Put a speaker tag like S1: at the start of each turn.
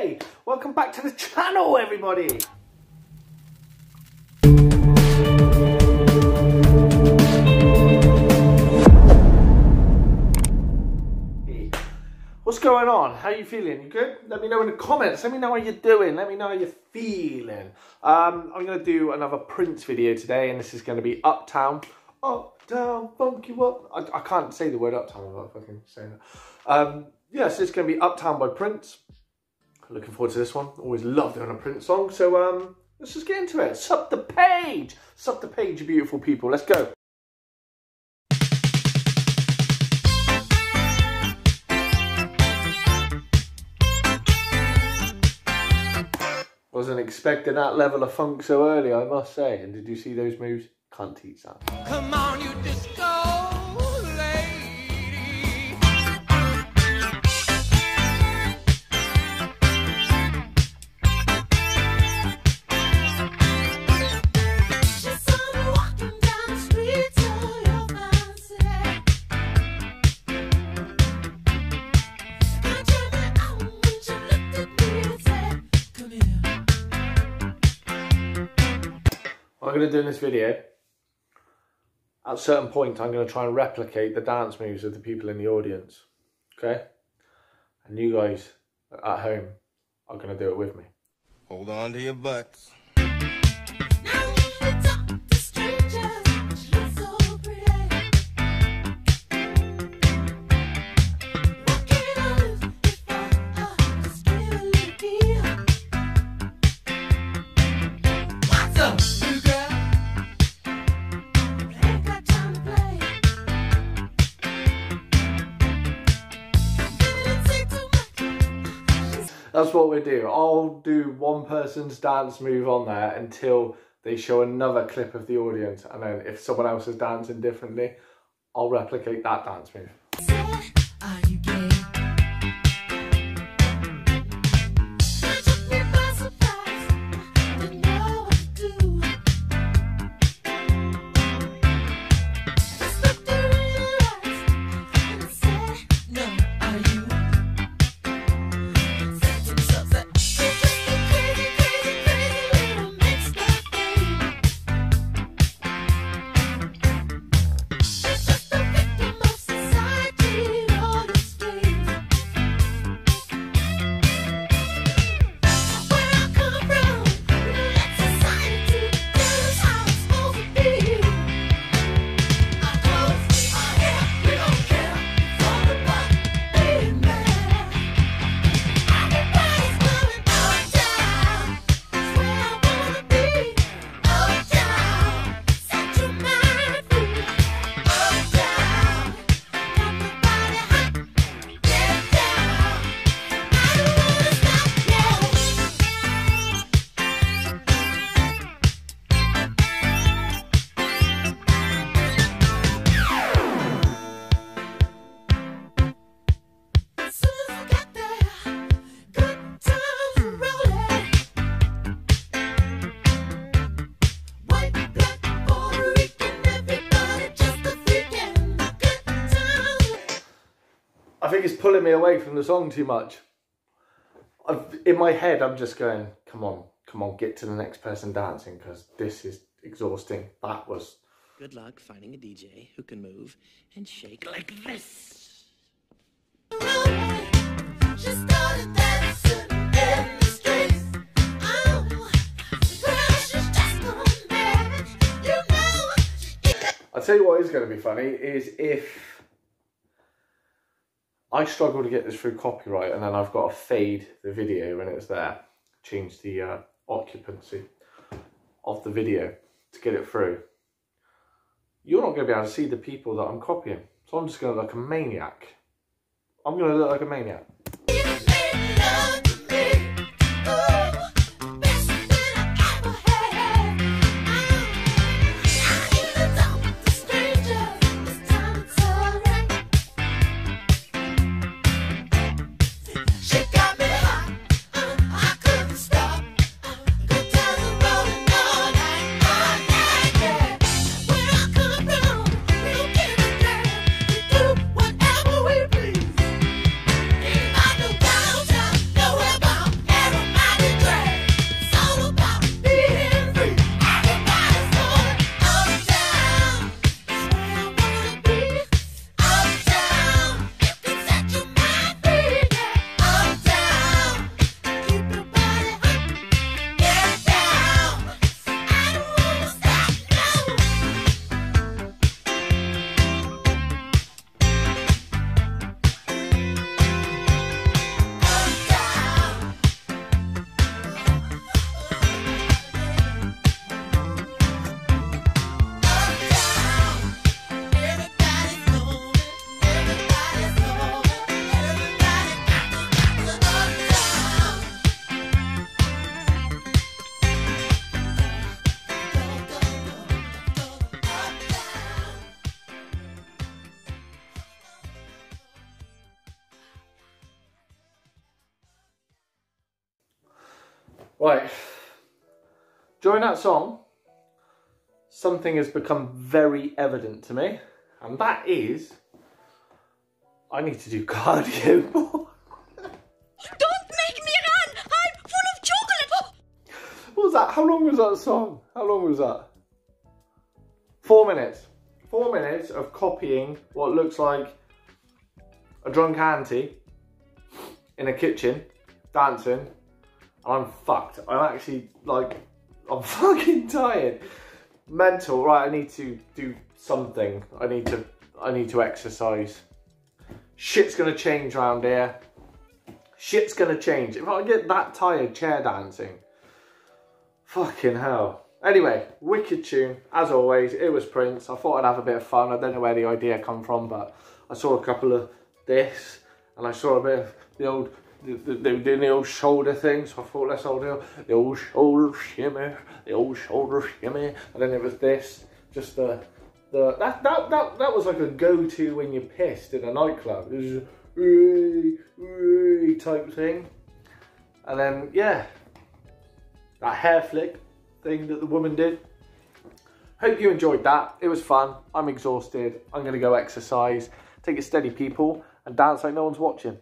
S1: Hey, welcome back to the channel, everybody. What's going on? How are you feeling? You good? Let me know in the comments. Let me know how you're doing. Let me know how you're feeling. Um, I'm going to do another Prince video today, and this is going to be Uptown. Uptown, funk you up. I, I can't say the word Uptown without fucking saying that. Um, yes, yeah, it's going to be Uptown by Prince. Looking forward to this one. Always love doing a Prince song. So um, let's just get into it. Sub the page. Sub the page, you beautiful people. Let's go. Wasn't expecting that level of funk so early, I must say. And did you see those moves? Can't teach that. Come on, you disco. I'm going to do in this video, at a certain point, I'm going to try and replicate the dance moves of the people in the audience. Okay? And you guys at home are going to do it with me.
S2: Hold on to your butts.
S1: That's what we do. I'll do one person's dance move on there until they show another clip of the audience. And then if someone else is dancing differently, I'll replicate that dance move. Think it's pulling me away from the song too much. I've, in my head, I'm just going, come on, come on, get to the next person dancing because this is exhausting. That was.
S3: Good luck finding a DJ who can move and shake like this.
S1: I'll tell you what is going to be funny is if I struggle to get this through copyright and then I've got to fade the video when it's there, change the uh, occupancy of the video to get it through. You're not going to be able to see the people that I'm copying. So I'm just going to look like a maniac. I'm going to look like a maniac. Right. During that song, something has become very evident to me, and that is I need to do cardio more.
S4: Don't make me run! I'm full of chocolate!
S1: What was that? How long was that song? How long was that? Four minutes. Four minutes of copying what looks like a drunk auntie in a kitchen dancing. I'm fucked. I'm actually like, I'm fucking tired. Mental. Right, I need to do something. I need to, I need to exercise. Shit's gonna change around here. Shit's gonna change. If I get that tired chair dancing, fucking hell. Anyway, wicked tune. As always, it was Prince. I thought I'd have a bit of fun. I don't know where the idea come from, but I saw a couple of this, and I saw a bit of the old, they were doing the old shoulder thing, so I thought let's the old shoulder shimmy, the old shoulder shimmy, and then it was this, just the, the that that that, that was like a go-to when you're pissed in a nightclub. It was "Ooh, ooh," type thing, and then yeah, that hair flick thing that the woman did. Hope you enjoyed that. It was fun. I'm exhausted. I'm going to go exercise, take it steady, people, and dance like no one's watching.